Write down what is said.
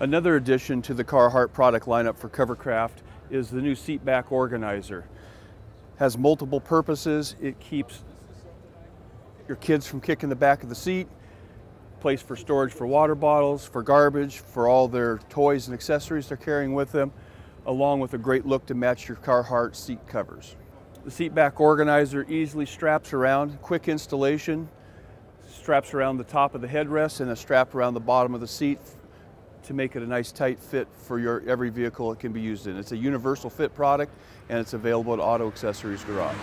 Another addition to the Carhartt product lineup for Covercraft is the new seat back organizer. Has multiple purposes. It keeps your kids from kicking the back of the seat, place for storage for water bottles, for garbage, for all their toys and accessories they're carrying with them, along with a great look to match your Carhartt seat covers. The seat back organizer easily straps around, quick installation, straps around the top of the headrest and a strap around the bottom of the seat to make it a nice tight fit for your every vehicle it can be used in. It's a universal fit product and it's available at Auto Accessories Garage.